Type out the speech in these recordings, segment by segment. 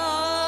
Oh.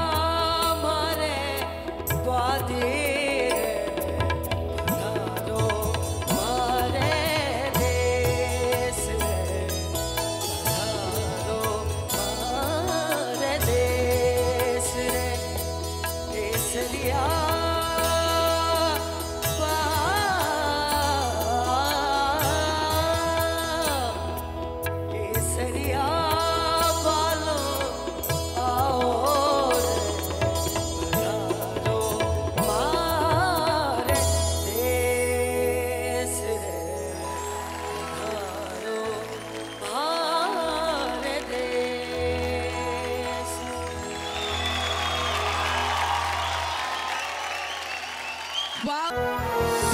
Wow.